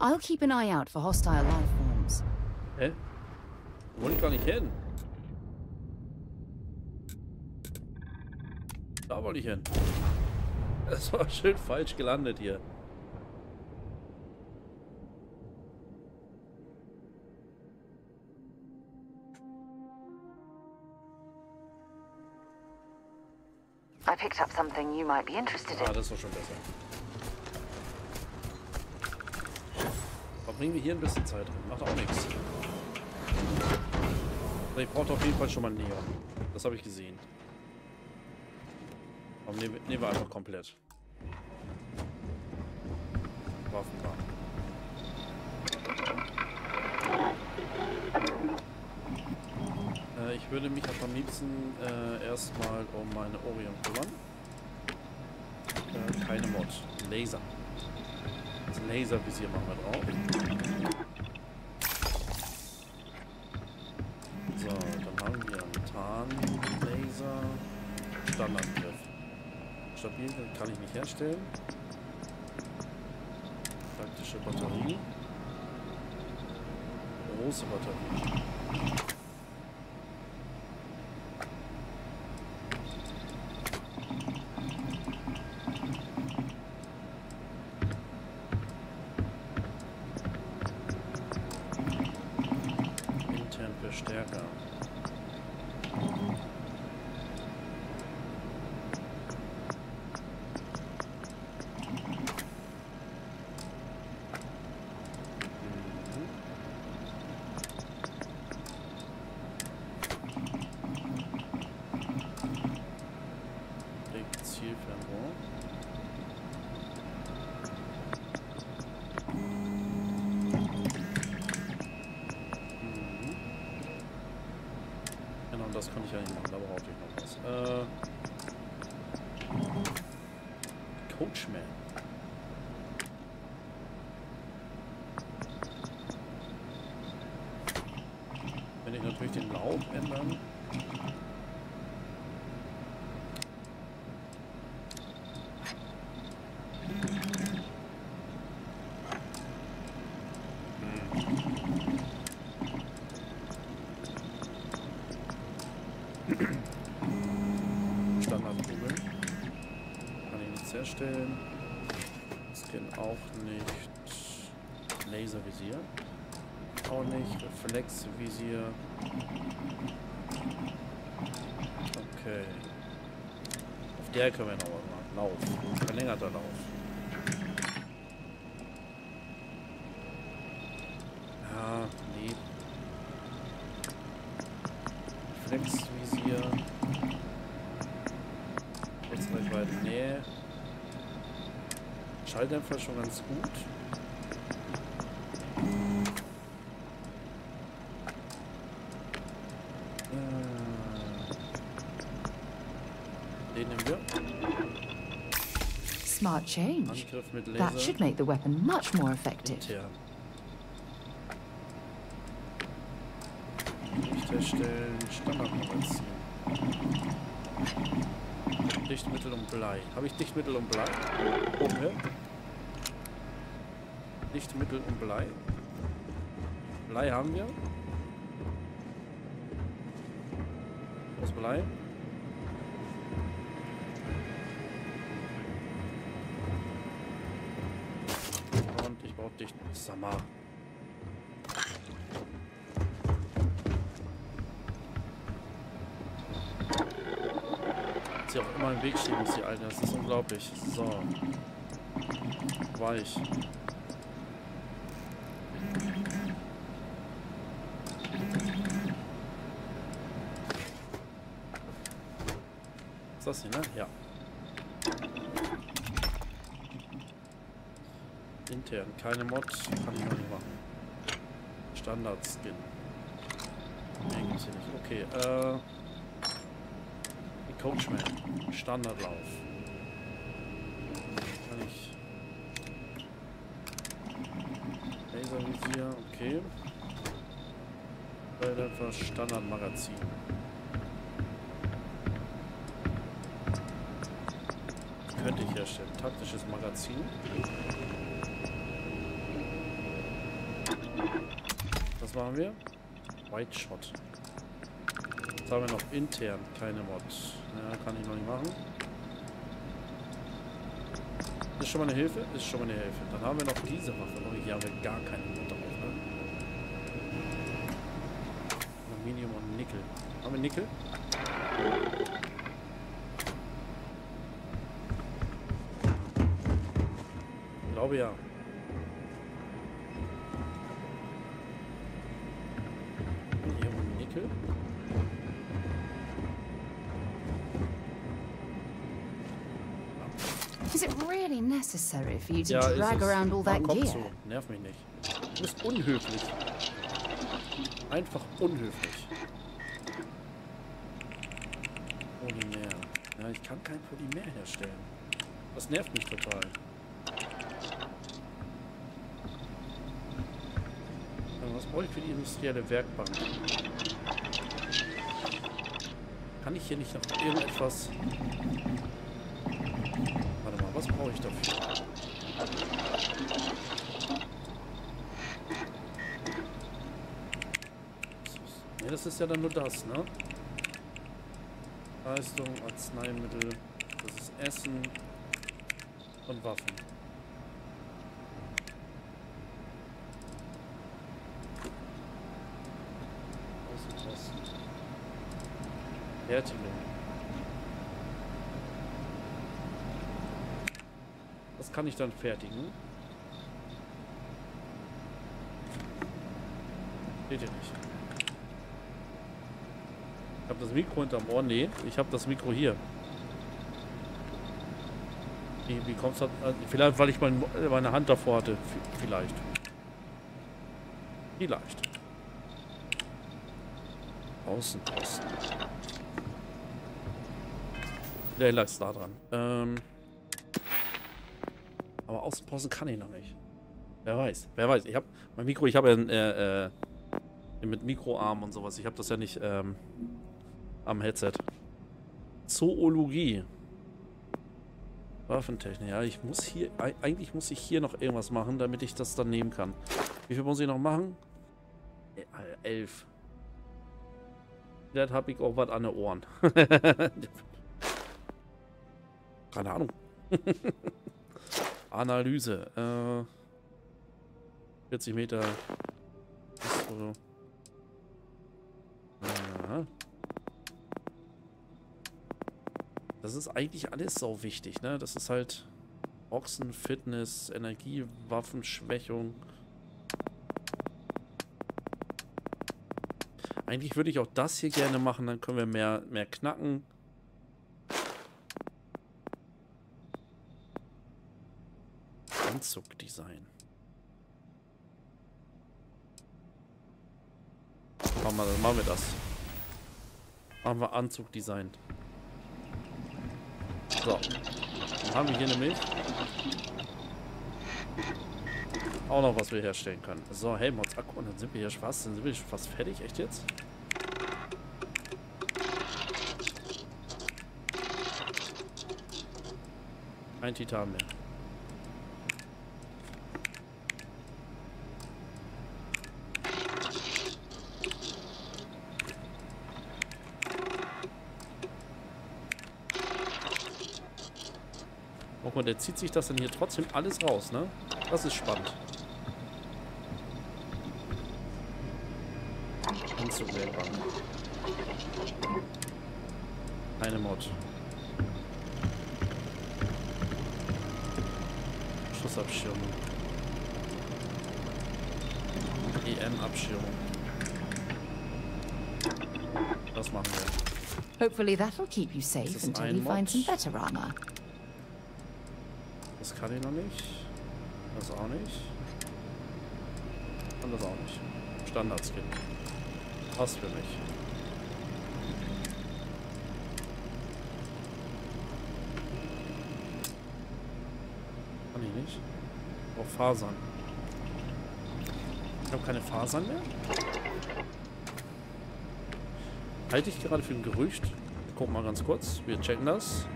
I'll keep an eye out for hostile life forms. Hä? Wo wollte ich gar nicht hin? Da wollte ich hin. Das war schön falsch gelandet hier. I picked up something you might be interested Ah, in. das ist doch schon besser. Verbringen wir hier ein bisschen Zeit drin. Macht auch nichts. Also ich brauche auf jeden Fall schon mal Neon. Das habe ich gesehen. Aber nehmen, nehmen wir einfach komplett. Waffenbar. Äh, ich würde mich am liebsten äh, erstmal um meine Orion kümmern. Äh, keine Mod. Laser. Laservisier machen wir drauf. So, dann haben wir einen Tarn-Laser. Standardgriff. Stabil kann ich nicht herstellen. Praktische Batterie. Große Batterie. Intern Verstärker. Mhm. Legt Zielfernrohr. Mhm. Genau, das konnte ich ja nicht machen, da brauchte ich noch was. Äh, Coachman. Wenn ich natürlich den Lauf ändern. Standardkugeln. Kann ich nichts herstellen. Skin auch nicht. Laservisier. Auch nicht. Reflexvisier. Okay. Auf der können wir noch was machen. Lauf. Verlängerter Lauf. Ja, nee. Reflexvisier. Kurzreichweite, nee. Schalldämpfer schon ganz gut. Äh, Den nehmen wir. Smart change. Angriff mit Laser. That should make the weapon much more effective. Herstellen, Standardmagazin. Dichtmittel und Blei. Habe ich Dichtmittel und Blei? Oben her. Dichtmittel und Blei. Blei haben wir. Was Blei? Und ich brauche dich. Sag mal. Sie auch immer im Weg stehen muss, die Alte. Das ist unglaublich. So. Weich. Das hier, ne? Ja. Intern, keine Mod, kann ich noch nicht machen. Standard-Skin. Nee, gibt's hier nicht. Okay, äh... Coachman. Standardlauf. Kann ich... Laservisier, okay. Standardmagazin. Das könnte ich herstellen. Taktisches Magazin. Was machen wir? White Shot. Jetzt haben wir noch intern keine Mods. Ja, kann ich noch nicht machen. Ist schon mal eine Hilfe? Ist schon mal eine Hilfe. Dann haben wir noch diese Waffe. Oh, hier haben wir gar keine Mod drauf, ne? Aluminium und Nickel. Haben wir Nickel? Glaube ja. Hier wir Nickel. Is it really necessary for you to Ja, drag around all Ah, that komm gear? zu. Nerv mich nicht. Du bist unhöflich. Einfach unhöflich. Polymer. Ja, ich kann kein Polymer herstellen. Das nervt mich total. Ich für die industrielle Werkbank? Kann ich hier nicht noch irgendetwas... Warte mal, was brauche ich dafür? Ne, das ist ja dann nur das, ne? Leistung, Arzneimittel, das ist Essen und Waffen. Außenposten. Fertigung. Das kann ich dann fertigen. Seht ihr nicht. Ich habe das Mikro hinterm Ohr. Nee, ich habe das Mikro hier. Wie, wie kommt's da? äh, Vielleicht, weil ich mein, meine Hand davor hatte. Vielleicht. Vielleicht. Außenposten. Der Hiller ist da dran. Ähm, aber Außenposten kann ich noch nicht. Wer weiß. Wer weiß. Ich habe mein Mikro, ich habe ja äh, äh, mit Mikroarm und sowas. Ich habe das ja nicht ähm, am Headset. Zoologie. Waffentechnik. Ja, ich muss hier, eig- eigentlich muss ich hier noch irgendwas machen, damit ich das dann nehmen kann. Wie viel muss ich noch machen? Äh, elf. Vielleicht habe ich auch was an den Ohren. Keine Ahnung. Analyse. Äh, 40 Meter. So. Aha. Das ist eigentlich alles so wichtig, ne? Das ist halt Ochsen, Fitness, Energie, Waffenschwächung. Eigentlich würde ich auch das hier gerne machen, dann können wir mehr, mehr knacken. Anzugdesign. Machen wir, machen wir das. Machen wir Anzugdesign. So. Dann haben wir hier nämlich auch noch was wir herstellen können. So, Helmots Akku und dann sind wir hier fast, dann sind wir fast fertig. Echt jetzt? Ein Titan mehr. Guck mal, der zieht sich das dann hier trotzdem alles raus, ne? Das ist spannend. Anzugwerkbank. Eine Mod. Schussabschirmung. EM-Abschirmung. Das machen wir. Hopefully that'll keep you safe until you find some better armor. Kann ich noch nicht. Das auch nicht. Und das auch nicht. Standard-Skin. Passt für mich. Kann ich nicht. Auch Fasern. Ich habe keine Fasern mehr. Halte ich gerade für ein Gerücht. Guck mal ganz kurz. Wir checken das.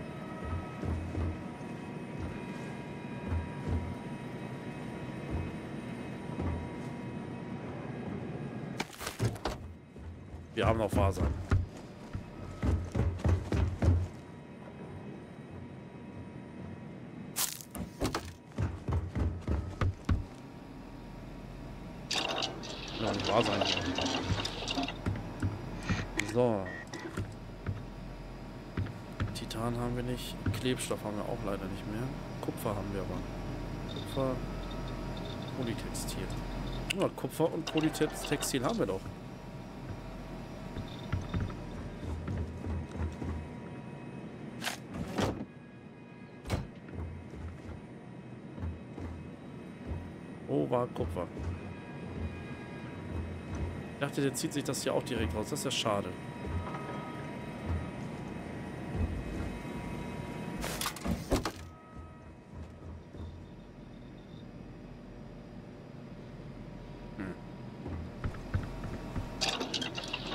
Haben noch Fasern. Ja, nicht wahr sein. So. Titan haben wir nicht. Klebstoff haben wir auch leider nicht mehr. Kupfer haben wir aber. Kupfer, Polytextil. Ja, Kupfer und Polytextil haben wir doch. Kupfer? Ich dachte, der zieht sich das hier auch direkt raus. Das ist ja schade.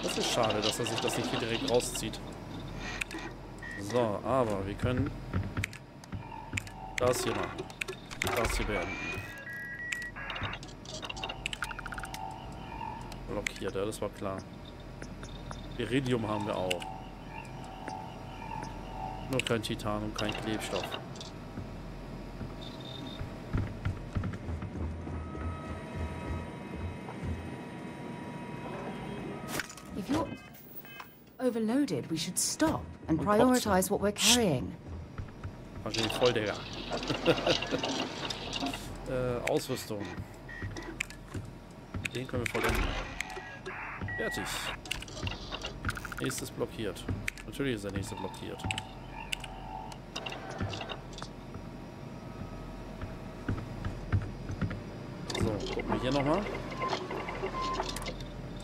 Das ist schade, dass er sich das nicht hier direkt rauszieht. So, aber wir können das hier machen. Das hier beenden. Blockiert, ja, das war klar. Iridium haben wir auch. Nur kein Titan und kein Klebstoff. If you're overloaded, we should stop and Und prioritize what we're carrying. War schon voll, Digga. äh, Ausrüstung. Den können wir vollenden. Fertig. Nächstes blockiert. Natürlich ist der nächste blockiert. So, gucken wir hier nochmal.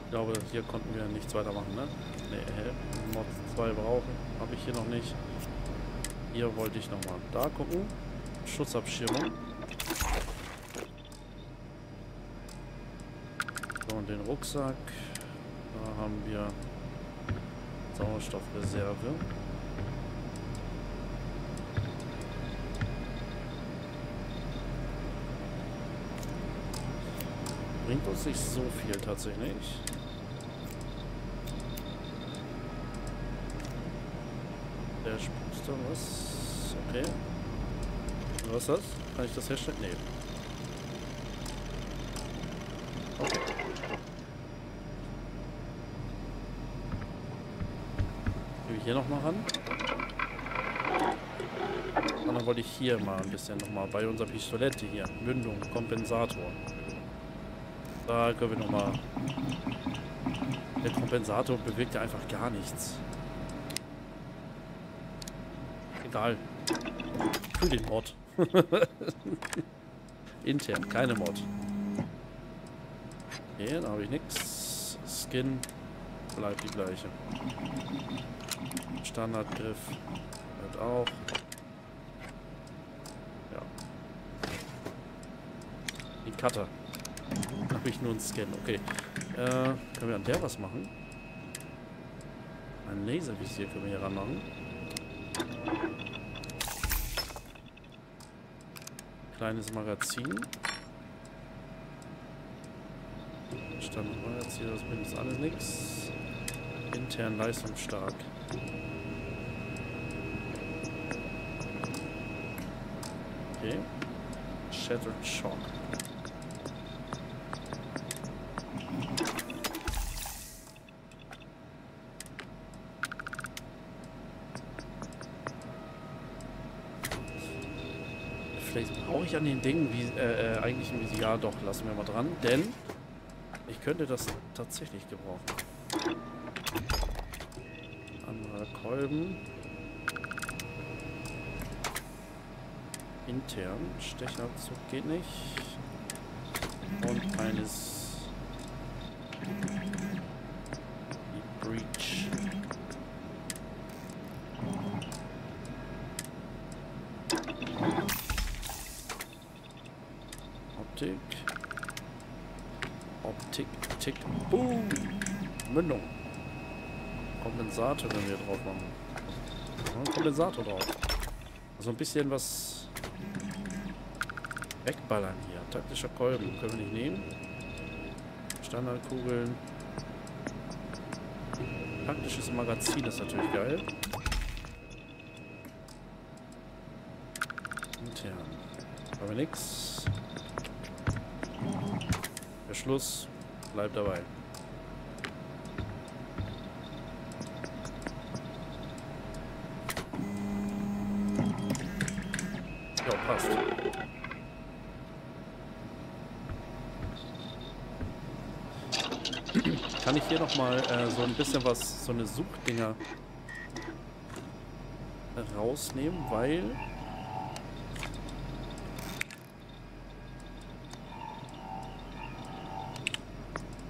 Ich glaube, hier konnten wir nichts weitermachen, ne? Ne, hä? Mod 2 brauchen. Habe ich hier noch nicht. Hier wollte ich nochmal da gucken. Schutzabschirmung. So, und den Rucksack. Haben wir Sauerstoffreserve. Bringt uns nicht so viel tatsächlich. Der Spuster, was? Okay. Was ist das? Kann ich das herstellen? Nee. Okay. Gebe ich hier noch mal ran. Und dann wollte ich hier mal ein bisschen noch mal bei unserer Pistolette hier. Mündung, Kompensator. Da können wir noch mal... Der Kompensator bewegt ja einfach gar nichts. Egal. Für den Mod. Intern, keine Mod. Okay, da habe ich nichts. Skin bleibt die gleiche. Standardgriff bleibt auch. Ja. Die Cutter. Habe ich nur einen Scan. Okay. Äh, können wir an der was machen? Ein Laservisier können wir hier ranmachen. Kleines Magazin. Standardmagazin, das bringt uns alles nichts. Intern leistungsstark. Okay. Shattered Shock. Vielleicht brauche ich an den Dingen wie äh, äh, eigentlich ein Visier. Ja, doch, lassen wir mal dran. Denn ich könnte das tatsächlich gebrauchen. Anderer Kolben. Intern. Stechabzug geht nicht. Und keines. Die Breach. Optik. Optik, Optik. Boom. Mündung. Kompensator, wenn wir drauf machen. Kompensator drauf. Also ein bisschen was wegballern hier. Taktischer Kolben können wir nicht nehmen. Standardkugeln. taktisches Magazin ist natürlich geil. Intern. Aber nix. Verschluss. Bleibt dabei. Ja, passt. Nochmal äh, so ein bisschen was, so eine Suchdinger rausnehmen, weil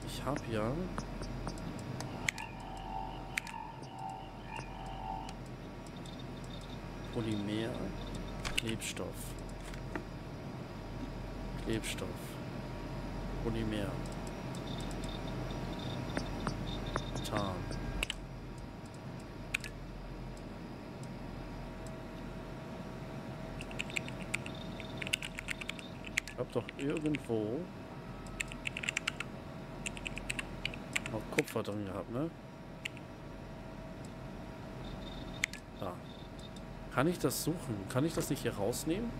ich habe ja Polymer, Klebstoff, Klebstoff, Polymer. Titan. Ich hab doch irgendwo noch Kupfer drin gehabt, ne? Da. Kann ich das suchen? Kann ich das nicht hier rausnehmen?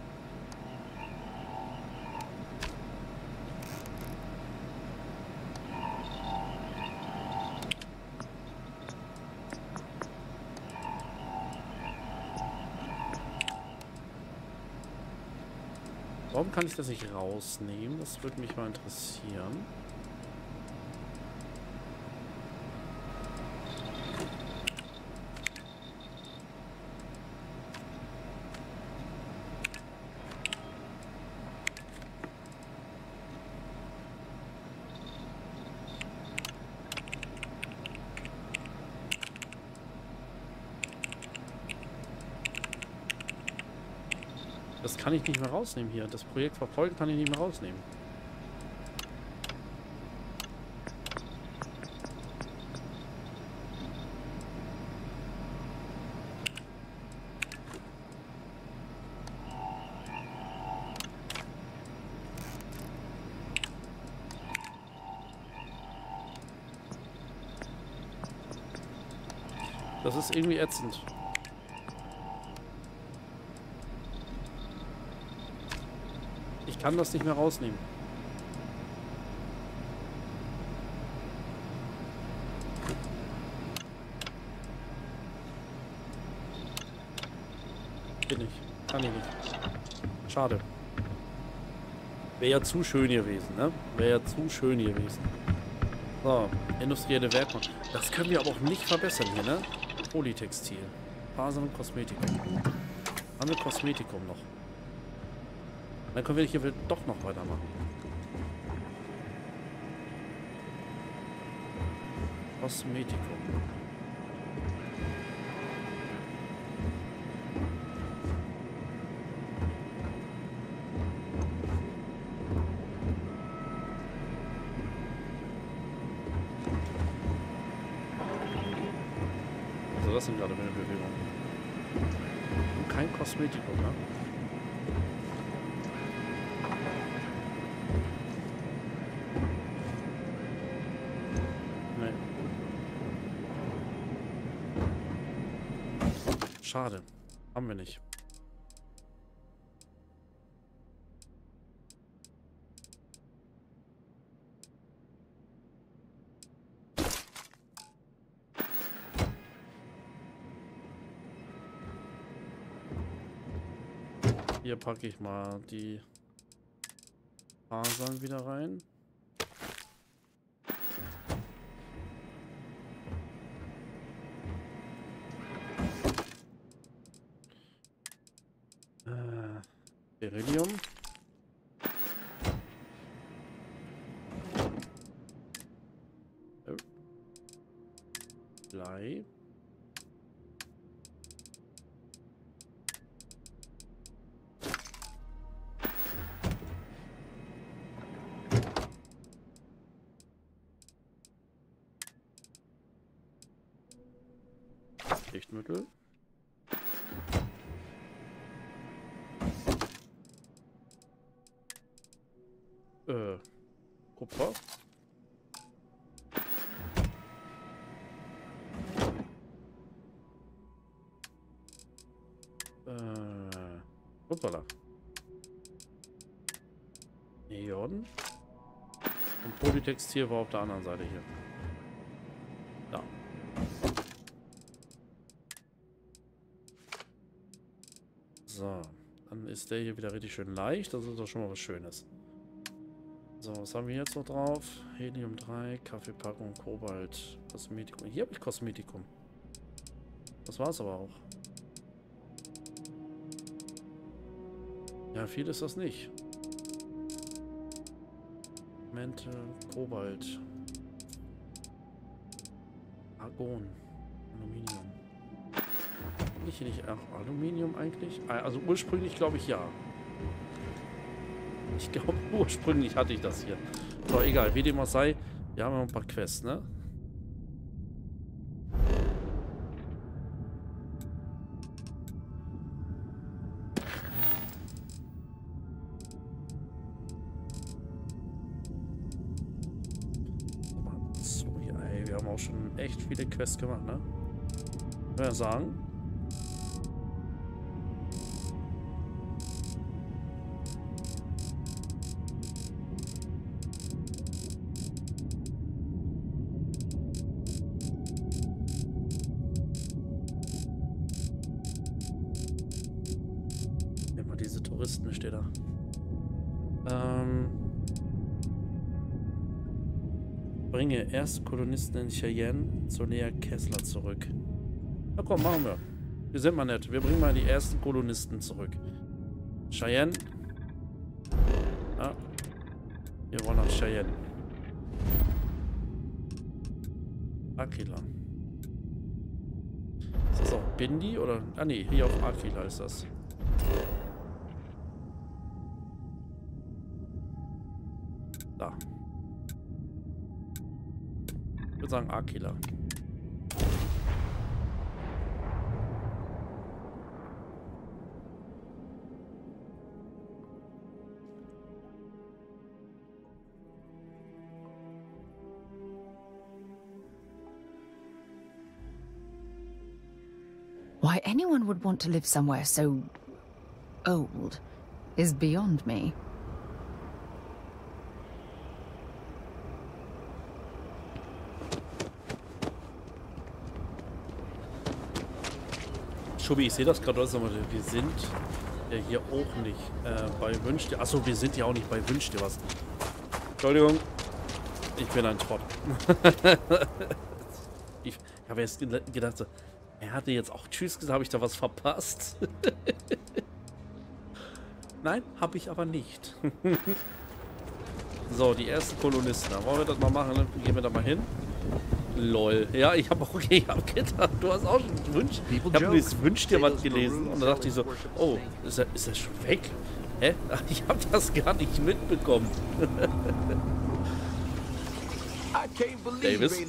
Warum kann ich das nicht rausnehmen? Das würde mich mal interessieren. Kann ich nicht mehr rausnehmen hier. Das Projekt verfolgen kann ich nicht mehr rausnehmen. Das ist irgendwie ätzend. Ich kann das nicht mehr rausnehmen. Bin ich. Kann ich nicht. Schade. Wäre ja zu schön gewesen, ne? Wäre ja zu schön gewesen. So, industrielle Werkbank. Das können wir aber auch nicht verbessern hier, ne? Polytextil. Fasern und Kosmetikum. Haben wir Kosmetikum noch? Dann können wir hier doch noch weitermachen. Kosmetikum. Also das sind gerade meine Bewegungen. Und kein Kosmetikum, ne? Nee. Schade. Haben wir nicht. Hier packe ich mal die Fasern wieder rein. Äh, Beryllium. Blei. Lichtmittel. Äh, Kupfer. Äh. Hoppala. Neon. Und Polytextil war auf der anderen Seite hier. Da. So. Dann ist der hier wieder richtig schön leicht. Das ist doch schon mal was Schönes. So, was haben wir jetzt noch drauf? Helium 3, Kaffeepackung, Kobalt, Kosmetikum. Hier habe ich Kosmetikum. Das war es aber auch. Ja, viel ist das nicht. Mente, Kobalt. Argon. Aluminium. Ich hier nicht Aluminium eigentlich? Ah, Also ursprünglich glaube ich ja. Ich glaube, ursprünglich hatte ich das hier. So, egal, wie dem auch sei. Wir haben ein paar Quests, ne? Viele Quests gemacht, ne? Ich würde sagen. Bringe erste Kolonisten in Cheyenne zur Nähe Kessler zurück. Na komm, machen wir. Wir sind mal nett. Wir bringen mal die ersten Kolonisten zurück. Cheyenne. Ja. Wir wollen nach Cheyenne. Aquila. Ist das auch Bindi oder? Ah ne, hier auf Aquila ist das. Würde sagen Aquila. Why anyone would want to live somewhere so old is beyond me. Schubi, ich sehe das gerade aus, aber wir sind ja hier auch nicht äh, bei Wünsch dir. Achso, wir sind ja auch nicht bei Wünsch dir was. Entschuldigung. Ich bin ein Trott. ich habe jetzt gedacht, er hatte jetzt auch Tschüss gesagt, habe ich da was verpasst? Nein, habe ich aber nicht. so, die ersten Kolonisten. Wollen wir das mal machen. Ne? Gehen wir da mal hin. Lol. Ja, ich habe auch, okay, ich habe gedacht, du hast auch schon Wünsch. Ich habe mir das Wünsch dir was gelesen und da dachte ich so, oh, ist er, ist er schon weg? Hä? Ich habe das gar nicht mitbekommen. Davis?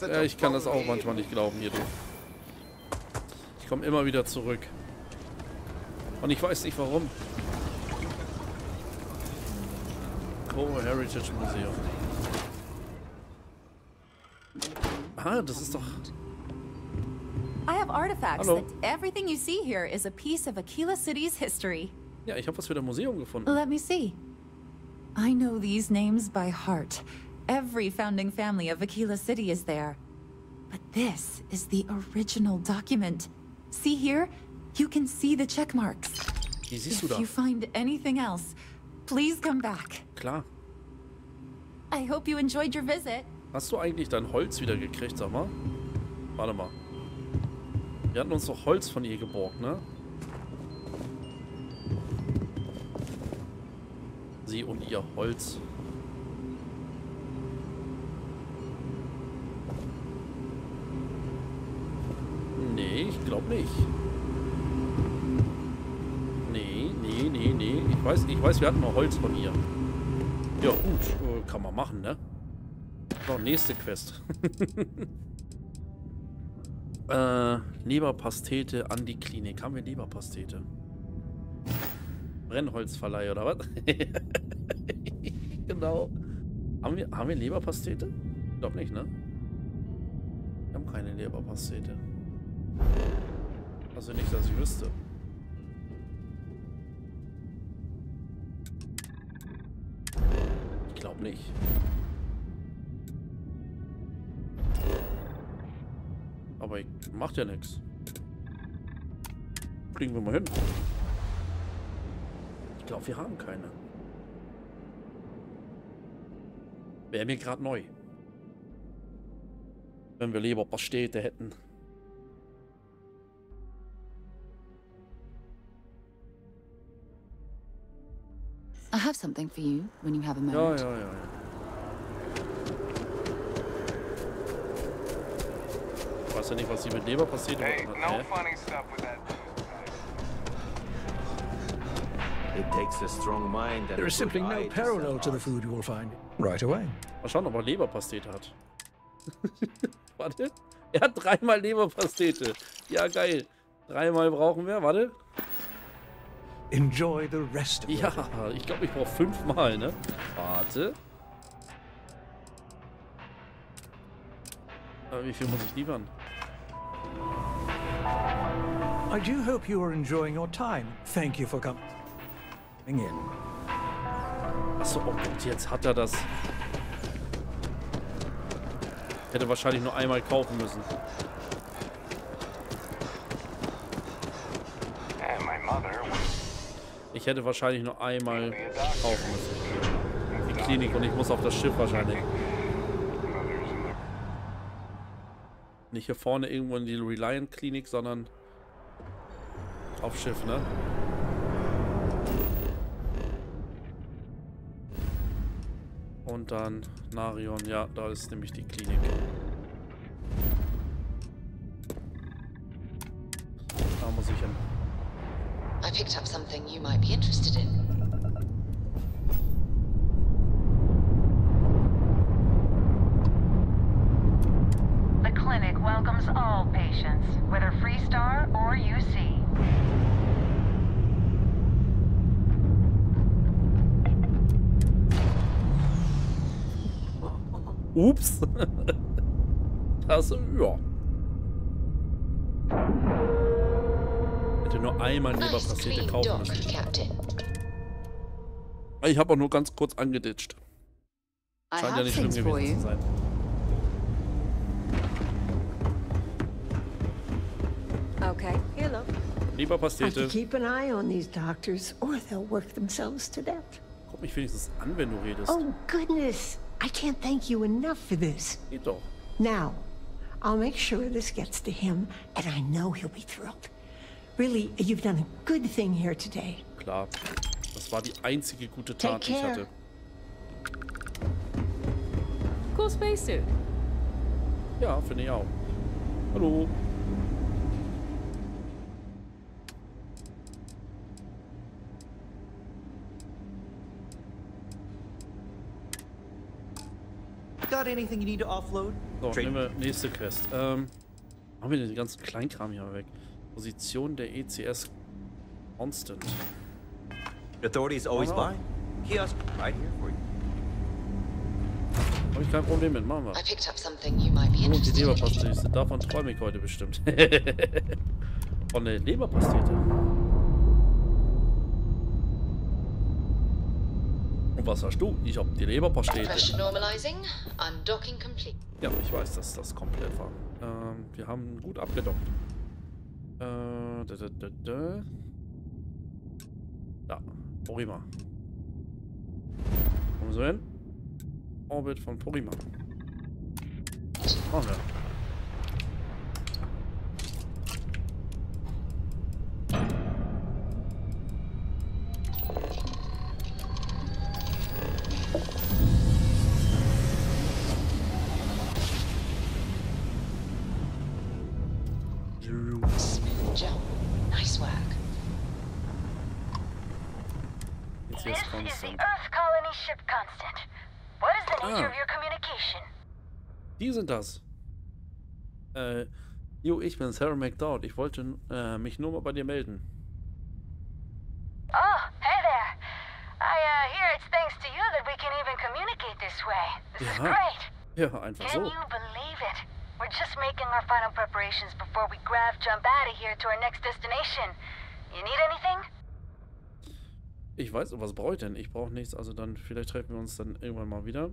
Ja, ich kann das auch manchmal nicht glauben hier, du. Ich komme immer wieder zurück. Und ich weiß nicht warum. Co Heritage Museum. Ah, das ist doch... I have artifacts that everything you see here is a piece of Aquila City's history. Ja, ich habe was für das Museum gefunden. Let me see. I know these names by heart. Every founding family of Aquila City is there. But this is the original document. See here? You can see the check marks. Siehst du If da? you find anything else, please come back. Klar. I hope you enjoyed your visit. Hast du eigentlich dein Holz wieder gekriegt, sag mal? Warte mal. Wir hatten uns doch Holz von ihr geborgt, ne? Sie und ihr Holz. Nee, ich glaube nicht. Nee, nee, nee, nee. Ich weiß, ich weiß, wir hatten mal Holz von ihr. Ja, gut. äh, Kann man machen, ne? So, nächste Quest. äh, Leberpastete an die Klinik. Haben wir Leberpastete? Brennholzverleih oder was? genau. Haben wir, haben wir Leberpastete? Ich glaube nicht, ne? Wir haben keine Leberpastete. Also nicht, dass ich wüsste. Ich glaube nicht. Aber ich, macht ja nichts. Fliegen wir mal hin. Ich glaube, wir haben keine. Wäre mir gerade neu. Wenn wir lieber Pastete hätten. I have something for you when you have a Ja, moment. ja, ja, ja. Ich weiß ja nicht, was sie mit Leberpastete Hey, gemacht no funny stuff with that. It takes a strong mind and There is simply no parallel to the food you will find right away. Mal schauen, ob er Leberpastete hat. Warte. Er hat dreimal Leberpastete. Ja, geil. Dreimal brauchen wir. Warte. Enjoy the rest of Ja, ich glaube, ich brauche fünfmal, ne? Warte. Aber wie viel muss ich liefern? I do hope you are enjoying your time. Thank you for coming in. Achso, oh Gott, jetzt hat er das. Hätte wahrscheinlich nur einmal kaufen müssen. Ich hätte wahrscheinlich nur einmal kaufen müssen. Die Klinik und ich muss auf das Schiff wahrscheinlich. Nicht hier vorne irgendwo in die Reliant Klinik, sondern auf Schiff, ne? Und dann Narion, ja, da ist nämlich die Klinik. Da muss ich hin. I picked up something you might be interested in. The clinic welcomes all patients, whether Freestar or UC. Ups. Das, ja. Hätte nur einmal Nice Leberpastete clean kaufen müssen. Ich habe auch nur ganz kurz angeditscht. Scheint ja nicht schlimm gewesen zu sein. Look. Have to keep an eye on these doctors, or they'll work themselves to death. Guck mich wenigstens an, wenn du redest. Oh, goodness. I can't thank you enough for this. Geht doch. Now, I'll make sure this gets to him, and I know he'll be thrilled. Really, you've done a good thing here today. Klar. Das war die einzige gute Take Tat, die ich care. hatte. Cool spacesuit. Ja, finde ich auch. Hallo. Got anything you need to offload? So, Trade- nehmen wir nächste Quest. Ähm, haben wir den ganzen Kleinkram hier weg. Position der ECS Constant. Authorities always Oh, no. buy. Kiosk right here for you. Habe ich kein Problem mit, machen wir. I picked up something you might be Oh, die interested in. Leberpastete. Davon träume ich heute bestimmt. Von der Leberpastete. Und was hast du? Ich hab die Leberpastete. Ja, ich weiß, dass das komplett war. Ähm, wir haben gut abgedockt. Äh, da, da, da, da. Da, Porima. Kommen Sie hin? Orbit von Porima. Machen wir. Sind das. Äh, jo, ich bin Sarah McDowd. Ich wollte äh, mich nur mal bei dir melden. Oh, hey there. I uh, hear it's thanks to you that we can even communicate this way. This is Yeah. great. Ja, einfach Can so. you believe it? We're just making our final preparations before we grav jump out of here to our next destination. You need anything? Ich weiß, was brauche ich denn? Ich brauche nichts, also dann vielleicht treffen wir uns dann irgendwann mal wieder.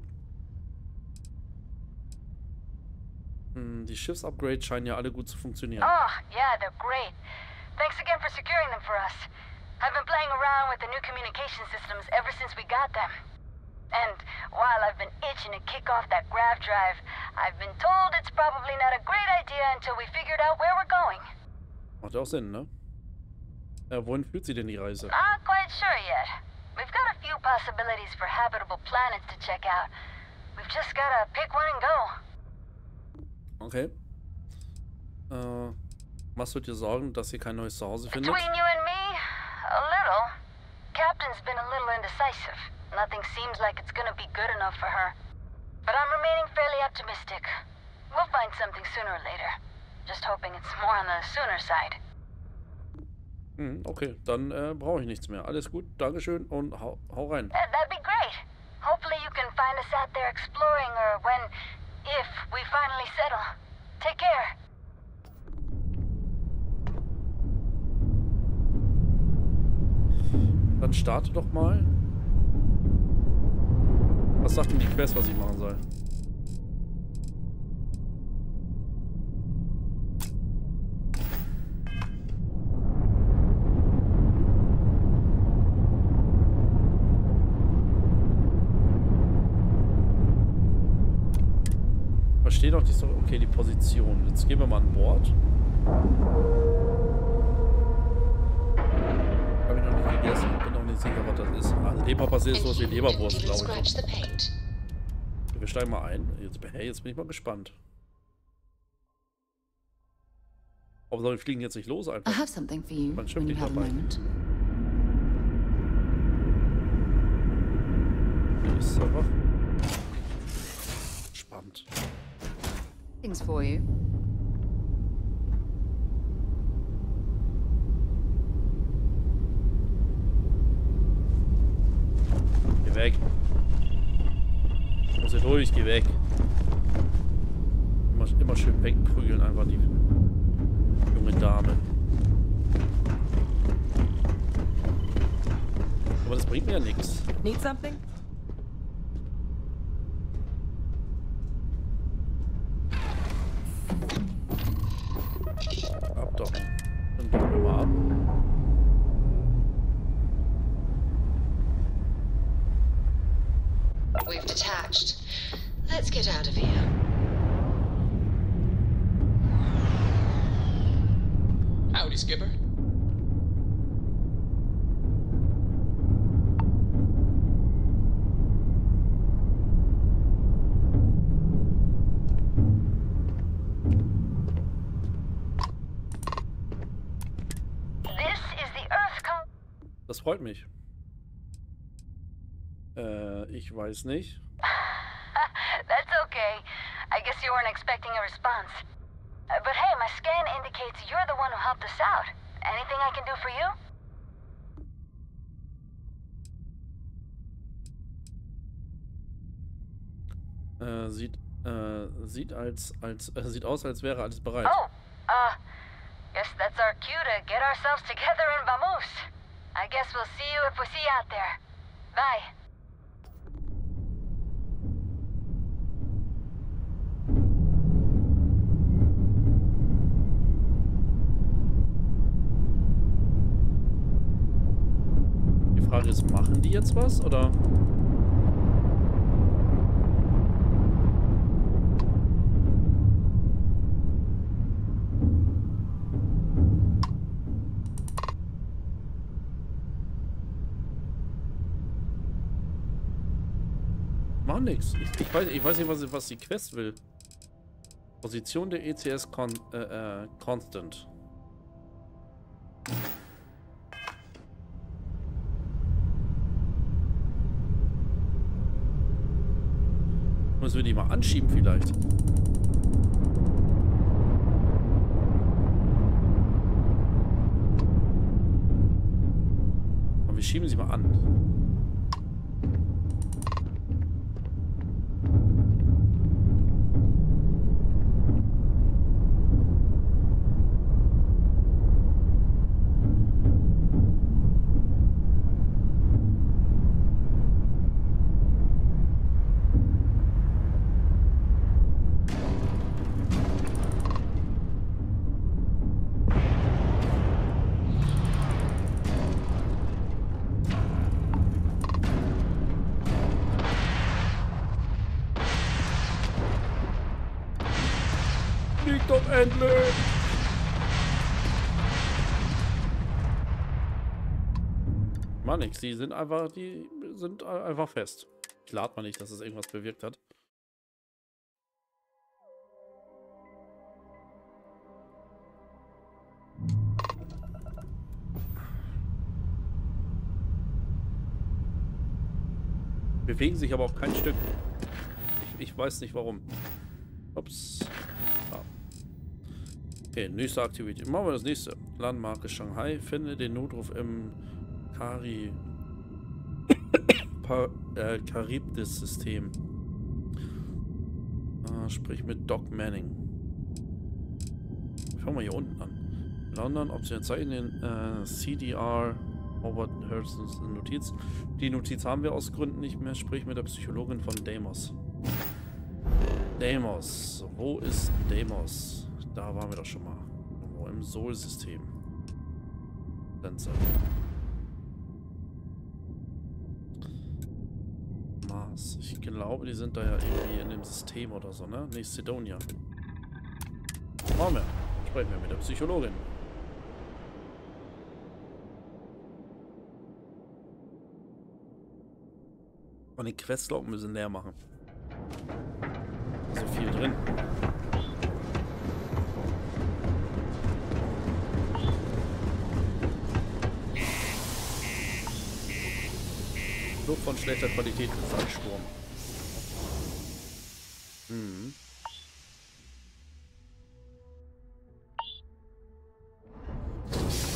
Hm, die Schiffsupgrades scheinen ja alle gut zu funktionieren. Oh, yeah, they're great. Thanks again for securing them for us. I've been playing around with the new communication systems ever since we got them. And while I've been itching to kick off that grav drive, I've been told it's probably not a great idea until we figured out where we're going. Macht auch Sinn, ne? Äh, wohin führt sie denn die Reise? Not quite sure yet. We've got a few possibilities for habitable planets to check out. We've just gotta pick one and go. Okay. Äh, machst du dir Sorgen, dass sie kein neues Zuhause findet? Between you and me, a little. Captain's been a little indecisive. Nothing seems like it's gonna be good enough for her. But I'm remaining fairly optimistic. We'll find something sooner or later. Just hoping it's more on the sooner side. Hm, okay, dann äh, brauche ich nichts mehr. Alles gut, Dankeschön und hau, hau rein. That'd be great. Hopefully you can find us out there exploring or when, if we finally settle. Take care. Dann starte doch mal. Was sagt denn die Quest, was ich machen soll? Verstehe doch nicht so. Okay, die Position. Jetzt gehen wir mal an Bord. Habe ich noch nicht gegessen. Bin noch nicht sicher, was das ist. Ah, Leberpassiert ist sowas wie Leberwurst, glaube ich. Wir steigen mal ein. Jetzt, hey, jetzt bin ich mal gespannt. Aber wir fliegen jetzt nicht los I einfach. have something for you liegt have a dabei. ist einfach Things for you. Geh weg. Muss hier durch, geh weg. Immer, immer schön wegprügeln, einfach die junge Dame. Aber das bringt mir ja nichts. Need something? Weiß nicht. That's okay. I guess you weren't expecting a response. Uh, but hey, my scan indicates you're the one who helped us out. Anything I can do for you? Äh, sieht, äh, sieht als, als, äh, sieht aus, als wäre alles bereit. Oh, uh, guess that's our cue to get ourselves together in Vamoose. I guess we'll see you if we see you out there. Bye. Ist, machen die jetzt was, oder? Machen nix. Ich, ich, weiß, ich weiß nicht, was, was die Quest will. Position der ECS con, äh, äh, Constant. Müssen wir die mal anschieben vielleicht? Aber wir schieben sie mal an. Nix, die sind einfach, die sind einfach fest. Ich lade mal nicht, dass es irgendwas bewirkt hat. Bewegen sich aber auch kein Stück. Ich, ich weiß nicht warum. Ups. Ah. Okay, nächste Aktivität. Machen wir das nächste. Landmarke Shanghai. Finde den Notruf im Kari pa äh, Charybdis-System. Ah, sprich mit Doc Manning. Fangen wir hier unten an. London, Option zeigen den äh, CDR Howard Hursons Notiz. Die Notiz haben wir aus Gründen nicht mehr. Sprich mit der Psychologin von Deimos. Deimos. Wo ist Deimos? Da waren wir doch schon mal. Irgendwo im Sol-System. Sensor. Mars. Ich glaube, die sind da ja irgendwie in dem System oder so, ne? Nee, Sidonia. Machen wir. Sprechen wir mit der Psychologin. Und den Questlog bisschen leer machen. So viel drin. Luft von schlechter Qualität mit Sandsturm.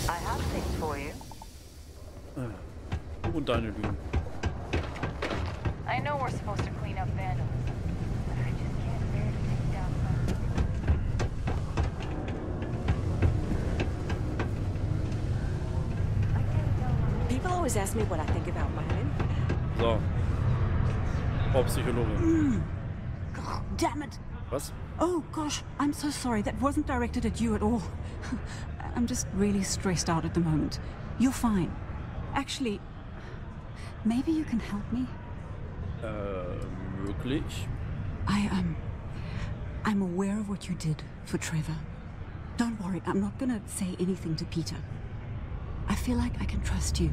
I have things for you. Ah. Und deine Lügen. I know we're supposed to clean up vandalism, but I just can't bear to take down some. People always ask me what I think about Myron. So. Frau Psychologin. God damn it! Was? Oh gosh, I'm so sorry. That wasn't directed at you at all. I'm just really stressed out at the moment. You're fine. Actually, maybe you can help me? Äh, möglich. I, um, I'm aware of what you did for Trevor. Don't worry, I'm not gonna say anything to Peter. I feel like I can trust you.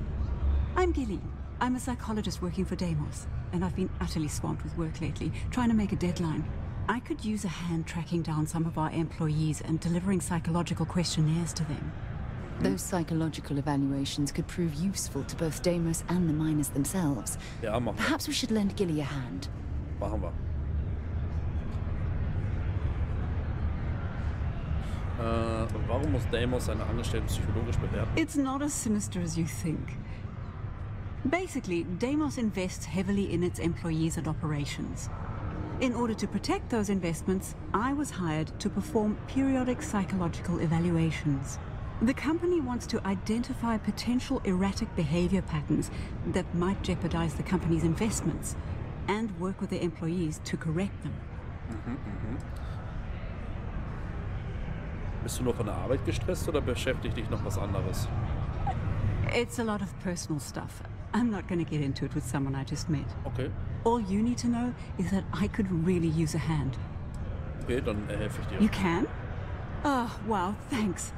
I'm Gilly. I'm a psychologist working for Deimos, and I've been utterly swamped with work lately, trying to make a deadline. I could use a hand tracking down some of our employees and delivering psychological questionnaires to them. Those psychological evaluations could prove useful to both Deimos and the miners themselves. Ja, machen wir. Perhaps we should lend Gilly a hand. Machen wir. Äh, warum muss Deimos seine Angestellten psychologisch bewerten? It's not as sinister as you think. Basically, Deimos invests heavily in its employees and operations. In order to protect those investments, I was hired to perform periodic psychological evaluations. The company wants to identify potential erratic behavior patterns that might jeopardize the company's investments and work with their employees to correct them. Mhm, mhm. Bist du nur von der Arbeit gestresst oder beschäftigt dich noch was anderes? It's a lot of personal stuff. I'm not going to get into it with someone I just met. Okay. All you need to know is that I could really use a hand. Okay, äh, helfe ich dir. You can? Oh, wow, thanks.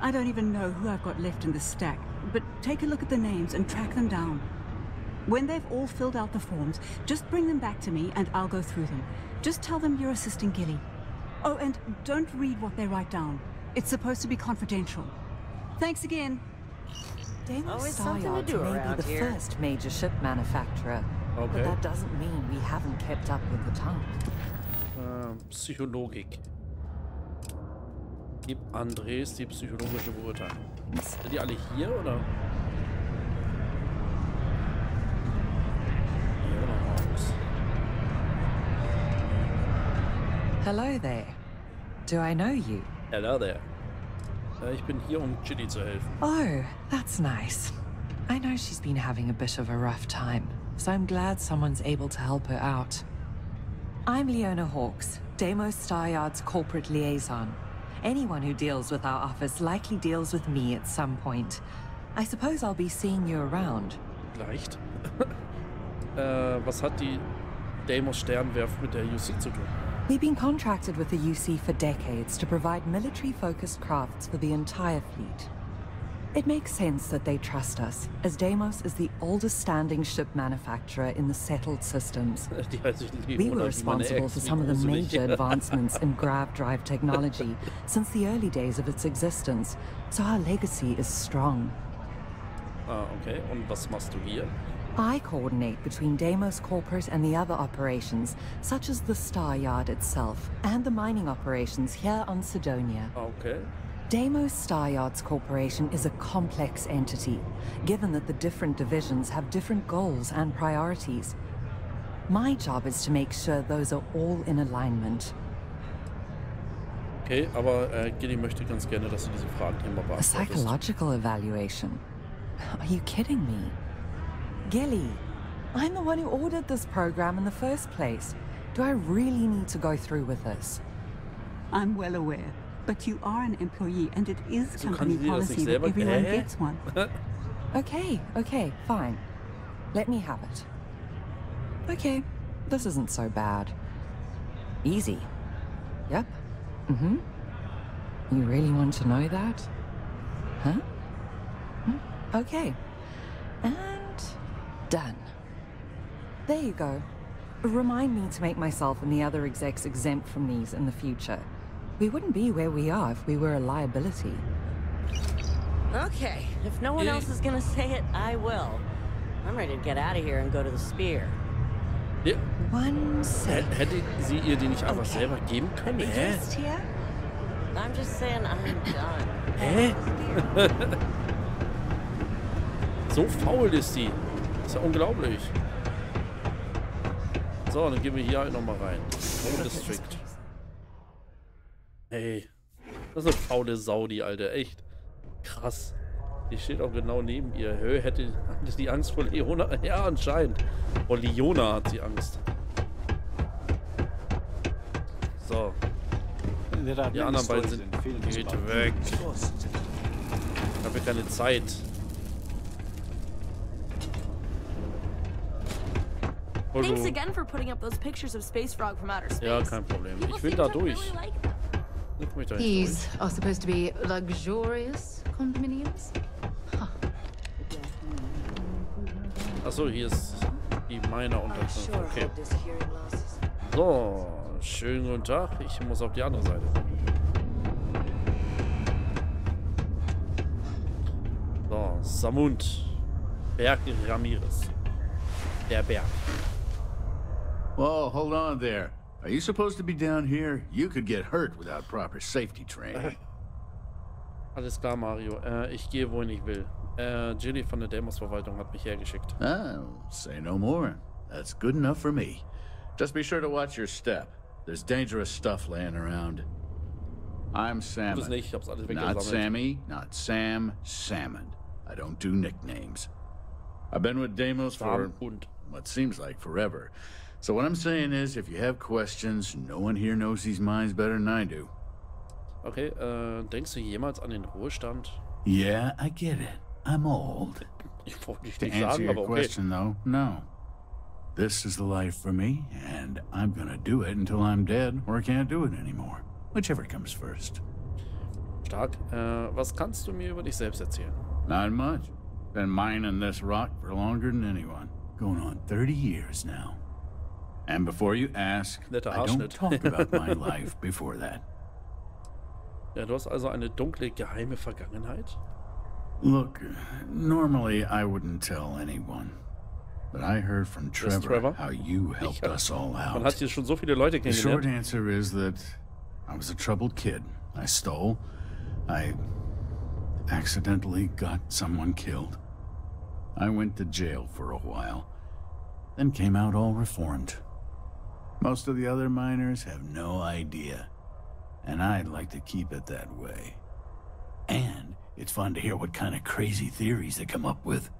I don't even know who I've got left in the stack, but take a look at the names and track them down. When they've all filled out the forms, just bring them back to me and I'll go through them. Just tell them you're assisting Gilly. Oh, and don't read what they write down. It's supposed to be confidential. Thanks again. Deimos Always Star something to do may be the here. first major ship manufacturer, Okay. but that doesn't mean we haven't kept up with the times. Äh, um, Psychologik. Gib Andres die psychologische Beurteilung. Sind die alle hier oder? Hier oder raus? Hello there. Do I know you? Hello there. Äh, ich bin hier, um Chili zu helfen. Oh, that's nice. I know she's been having a bit of a rough time, so I'm glad someone's able to help her out. I'm Leona Hawks, Deimos Star Yard's corporate liaison. Anyone who deals with our office likely deals with me at some point. I suppose I'll be seeing you around. Leicht. äh, was hat die Deimos Sternwerft mit der UC zu tun? We've been contracted with the UC for decades to provide military-focused crafts for the entire fleet. It makes sense that they trust us, as Deimos is the oldest standing ship manufacturer in the settled systems. Die heißt sich We were responsible for some of the major advancements in grav drive technology since the early days of its existence, so our legacy is strong. Ah, okay. Und was machst du hier? I coordinate between Deimos Corporate and the other operations, such as the Star Yard itself, and the mining operations here on Sidonia. Okay. Deimos Star Yards Corporation is a complex entity, given that the different divisions have different goals and priorities. My job is to make sure those are all in alignment. Okay, aber äh, Gilly möchte ganz gerne, dass du diese Fragen hier mal A psychological evaluation? Are you kidding me? Gilly, I'm the one who ordered this program in the first place. Do I really need to go through with this? I'm well aware, but you are an employee and it is So company policy that everyone Hä? gets one. Okay, okay, fine. Let me have it. Okay, this isn't so bad. Easy. Yep. Mm-hmm. You really want to know that? Huh? Hmm, Okay. And done. There you go. Remind me to make myself and the other execs exempt from these in the future. We wouldn't be where we are if we were a liability. Okay, if no one else is gonna say it, I will. I'm ready to get out of here and go to the spear. Ja. One Hä- Hätte sie ihr die nicht einfach selber geben können? Hä? Just here? I'm just saying I'm done. Hä? so faul ist sie. Ist ja unglaublich. So, dann gehen wir hier halt nochmal rein. Home District. Hey. Das ist eine faule Sau, die alte. Echt. Krass. Die steht auch genau neben ihr. Hö, hätte hatte die Angst vor Leona? Ja, anscheinend. Vor Leona hat sie Angst. So. Die anderen beiden sind... Geht weg. Ich habe ja keine Zeit. Space. Ja, kein Problem. Ich will da durch. Ich möchte da nicht These are supposed to be luxurious condominiums? durch. Achso, hier ist die meiner Unterkunft. Okay. So, schönen guten Tag. Ich muss auf die andere Seite. So, Samund. Berg Ramirez. Der Berg. Whoa, hold on there. Are you supposed to be down here? You could get hurt without proper safety training. Alles klar, Mario. Äh, ich gehe, wohin ich will. Äh, Jilly von der Demos-Verwaltung hat mich hergeschickt. oh, say no more. That's good enough for me. Just be sure to watch your step. There's dangerous stuff laying around. I'm Salmon. Nicht, ich hab's alles Not. Sammy, not Sam, Salmon. I don't do nicknames. I've been with Deimos for what seems like forever. So what I'm saying is, if you have questions, no one here knows these mines better than I do. Okay, äh, denkst du jemals an den Ruhestand? Yeah, I get it. I'm old. Ich wollte dich To nicht answer sagen, your aber okay. question, though, no. This is the life for me, and I'm gonna do it until I'm dead or I can't do it anymore. Whichever comes first. Stark. Äh, was kannst du mir über dich selbst erzählen? Not much. Been mining this rock for longer than anyone. Going on 30 years now. And before you ask, I don't talk about my life before that. Ja, du hast also eine dunkle, geheime Vergangenheit? Look, normally I wouldn't tell anyone. But I heard from Trevor, Trevor? how you helped Ich- us all out. Man hat hier schon so viele Leute The short answer is that I was a troubled kid. I stole. I accidentally got someone killed. I went to jail for a while, then came out all reformed. Most of the other miners have no idea, and I'd like to keep it that way. And it's fun to hear what kind of crazy theories they come up with.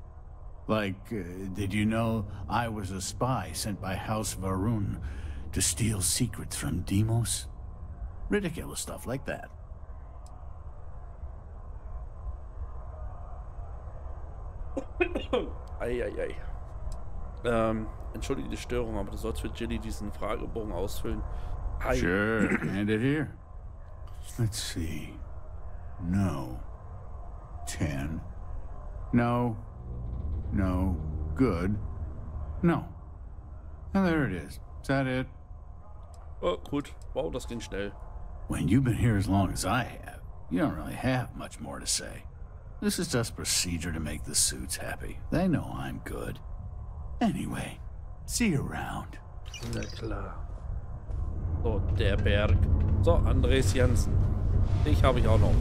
Like, uh, did you know I was a spy sent by House Varun to steal secrets from Demos? Ridiculous stuff like that. Eieiei. Ähm, entschuldige die Störung, aber du sollst für Jilly diesen Fragebogen ausfüllen. Ei. Sure, hand it here. Let's see. No. Ten. No. No. Good. No. And there it is. Is that it? Oh, gut. Wow, das ging schnell. When you've been here as long as I have, you don't really have much more to say. This is just procedure to make the suits happy. They know I'm good. Anyway, see you around. Na klar. So, der Berg. So, Andres Jansen. Dich habe ich auch noch.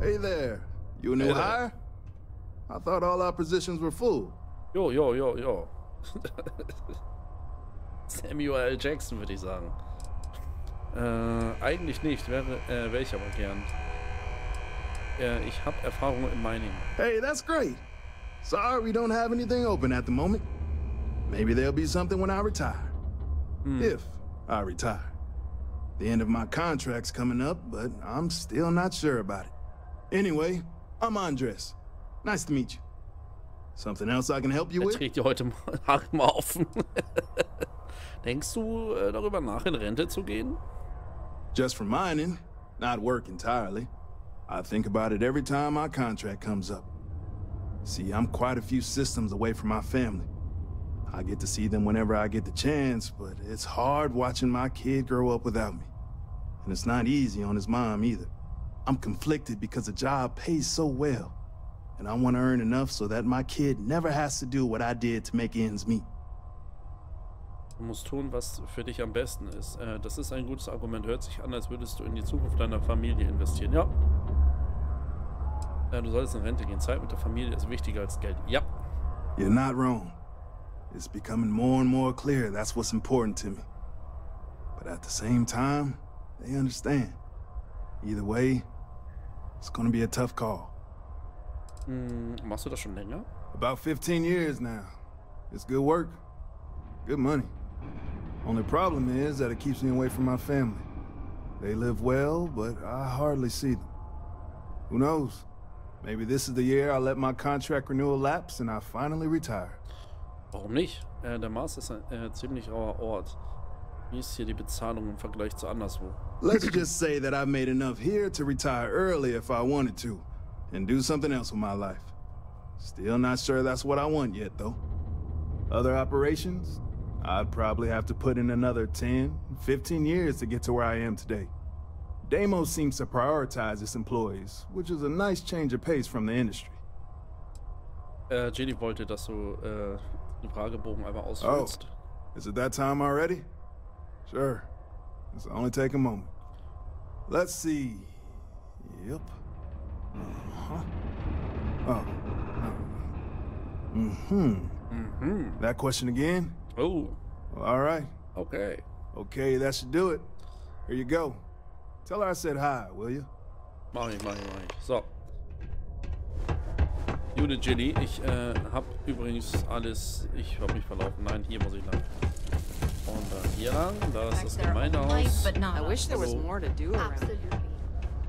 Hey there. You new Hey there. hire? I thought all our positions were full. Jo, jo, jo, jo. Samuel L. Jackson, würde ich sagen. Äh, eigentlich nicht. Wäre äh, wär ich aber gern. Äh, ich habe Erfahrung im Mining. Hey, that's great. Sorry we don't have anything open at the moment. Maybe there'll be something when I retire. Hmm. If I retire. The end of my contract's coming up, but I'm still not sure about it. Anyway, I'm Andres. Nice to meet you. Something else I can help you with? trägt dir heute Haare mal auf. Denkst du äh, darüber nach, in Rente zu gehen? Just for mining, not work entirely. I think about it every time my contract comes up. See, I'm quite a few systems away from my family. I get to see them whenever I get the chance, but it's hard watching my kid grow up without me. And it's not easy on his mom either. I'm conflicted because the job pays so well. And I want to earn enough so that my kid never has to do what I did to make ends meet. Du musst tun, was für dich am besten ist. Äh, das ist ein gutes Argument. Hört sich an, als würdest du in die Zukunft deiner Familie investieren. Ja. Äh, du solltest in Rente gehen. Zeit mit der Familie ist wichtiger als Geld. Ja. You're not wrong. It's becoming more and more clear that's what's important to me. But at the same time, they understand. Either way, it's gonna be a tough call. Hm, machst du das schon länger? About 15 years now. It's good work. Good money. Only problem is that it keeps me away from my family. They live well, but I hardly see them. Who knows? Maybe this is the year I let my contract renewal lapse and I finally retire. Warum nicht? Äh, der Mars ist ein äh, ziemlich rauer Ort. Wie ist hier die Bezahlung im Vergleich zu anderswo? Let's just say that I've made enough here to retire early if I wanted to, and do something else with my life. Still not sure that's what I want yet, though. Other operations? I'd probably have to put in another 10, 15 years to get to where I am today. Deimos seems to prioritize its employees, which is a nice change of pace from the industry. Äh, Jenny wollte, dass du äh, den Fragebogen einmal Oh, is it that time already? Sure. It's only take a moment. Let's see. Yep. Uh-huh. Oh. Mm-hmm. Mm-hmm. That question again? Oh. All right. Okay. Okay, that should do it. Here you go. Tell her I said hi, will you? Mach ich, mach ich, mach ich. So. Gute Jenny, ich äh, hab übrigens alles. Ich hab mich verlaufen. Nein, hier muss ich lang. Und dann hier lang. Da ist das Gemeindehaus. I wish there was more to do around here.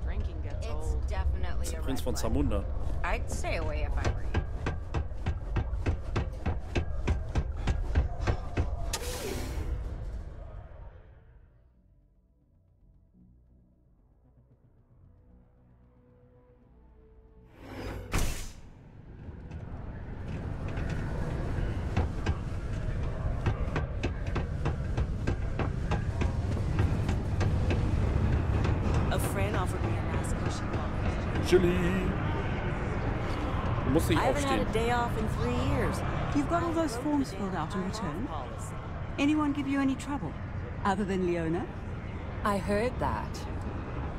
Drinking gets old. Definitely a Prinz von. Zamunda. I'd stay away if I were you. Du I haven't had a day off in three years. You've got all those forms filled out and returned. Anyone give you any trouble? Other than Leona? I heard that.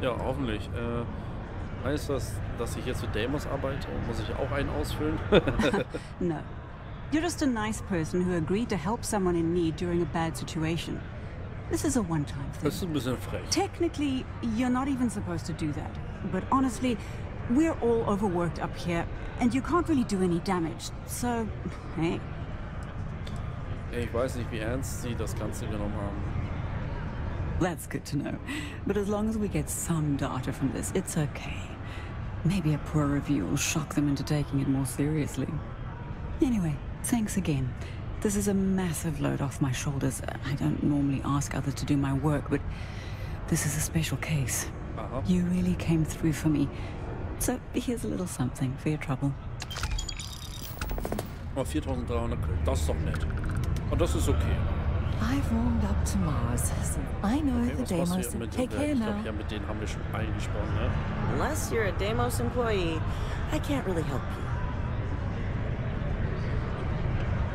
Ja, hoffentlich. Äh, heißt das, dass ich jetzt für Deimos arbeite? Muss ich auch einen ausfüllen? No. You're just a nice person who agreed to help someone in need during a bad situation. This is a one-time thing. Das ist ein bisschen frech. Technically, you're not even supposed to do that. But honestly, we're all overworked up here, and you can't really do any damage. So, hey. Ich weiß nicht, wie ernst sie das Ganze genommen haben. That's good to know. But as long as we get some data from this, it's okay. Maybe a poor review will shock them into taking it more seriously. Anyway, thanks again. This is a massive load off my shoulders. I don't normally ask others to do my work, but this is a special case. Aha. You really came through for me. So here's a little something for your trouble. Oh, 4300 Credits. Das ist doch nett. Und das ist okay. I've warmed up to Mars, so I know Okay, the was machst du Deimos. Take der- care Ich now. glaube, ja, mit denen haben wir schon eingesprochen, ne? Unless you're a Deimos employee, I can't really help you.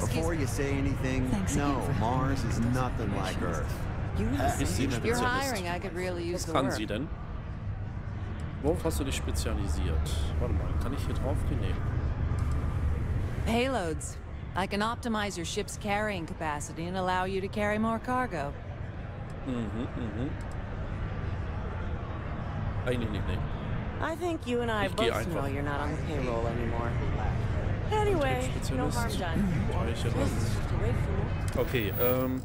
Before you say anything, Thanks no, Mars is nothing like Earth. You Ist sie ein If you're hiring, I could really use Was the kann work. sie denn? Worauf hast du dich spezialisiert? Warte mal, kann ich hier drauf gehen? Nee. Payloads. I can optimize your ship's carrying capacity and allow you to carry more cargo. Mhm, mhm. Eigentlich nicht, nee. I think you and I Ich both einfach. know you're not on the payroll anymore. Anyway, no harm done. Okay, ähm.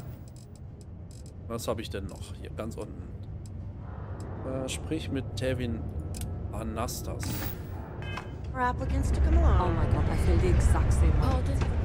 Was habe ich denn noch? Hier ganz unten. Äh, sprich mit Tevin Anastas. For applicants to come along. Oh my god, I feel the exact same way. Oh, Pardon?